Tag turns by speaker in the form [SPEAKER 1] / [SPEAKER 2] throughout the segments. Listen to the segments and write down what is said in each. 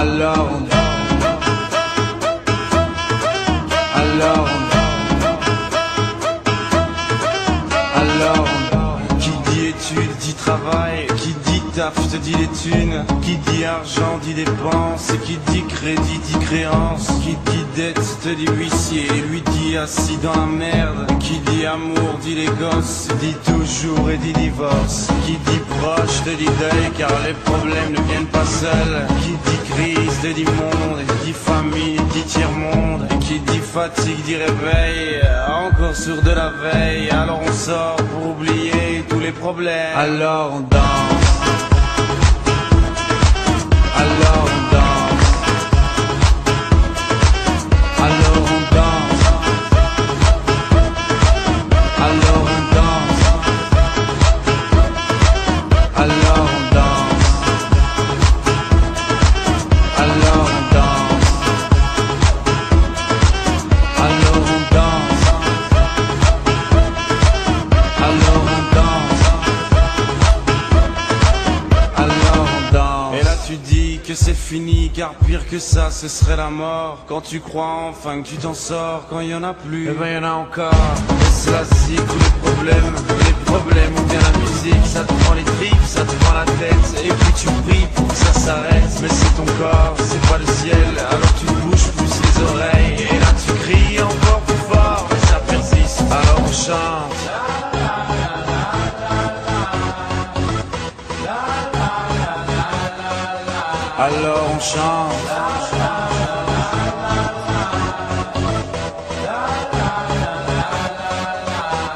[SPEAKER 1] Alors on Alors Alors Qui dit études dit travail Qui dit taf te dit les thunes Qui dit argent dit dépenses Qui dit crédit dit créance Qui dit dette te dit huissier Lui dit assis dans la merde. Qui dit amour dit les gosses Dit toujours et dit divorce. Qui dit proche te dit deuil Car les problèmes ne viennent pas seuls. Qui dit crise te dit monde dit famille dit tiers-monde. Qui dit fatigue dit réveil Encore sur de la veille. Alors on sort pour oublier tous les problèmes. Alors on danse c'est fini car pire que ça ce serait la mort. Quand tu crois enfin que tu t'en sors Quand il y en a plus, eh ben y en a encore. Et cela si tous les problèmes Les problèmes ou bien la musique Ça te prend les tripes, ça te prend la tête. Et puis tu pries pour que ça s'arrête. Mais c'est ton corps, c'est pas le ciel. Alors tu bouges plus les oreilles. Et là tu cries encore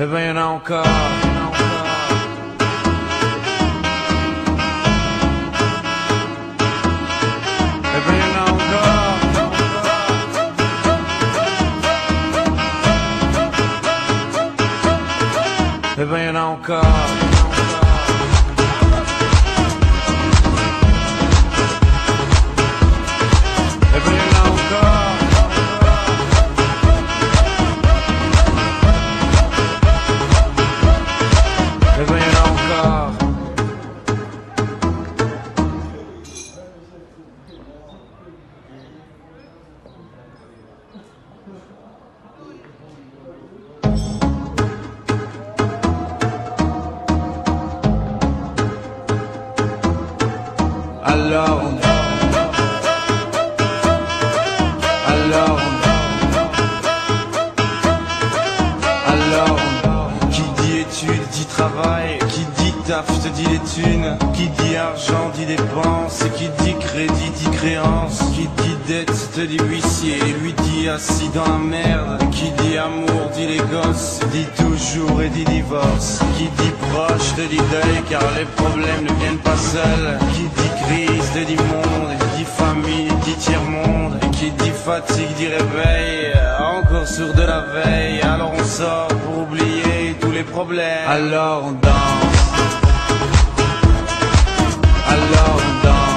[SPEAKER 1] É bem, não cá, não. É bem, não cá. É bem, não. alone. Qui dit argent dit dépenses. Qui dit crédit dit créance. Qui dit dette te dit huissier. Lui dit assis dans la merde. Qui dit amour dit les gosses. Dit toujours et dit divorce. Qui dit proche te dit deuil Car les problèmes ne viennent pas seuls. Qui dit crise te dit monde. Dit famille dit tiers-monde. Qui dit fatigue dit réveil. Encore sur de la veille. Alors on sort pour oublier tous les problèmes. Alors on danse a London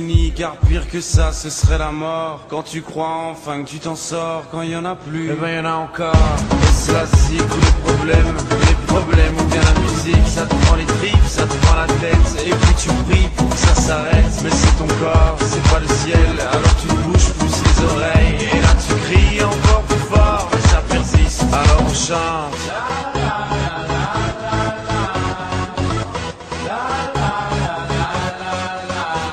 [SPEAKER 1] fini car pire que ça ce serait la mort. Quand tu crois enfin que tu t'en sors Quand il y en a plus, eh ben y en a encore. Et cela c'est tous les problèmes Les problèmes ou bien la musique Ça te prend les tripes, ça te prend la tête. Et puis tu pries pour que ça s'arrête Mais c'est ton corps, c'est pas le ciel. Alors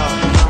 [SPEAKER 1] heart.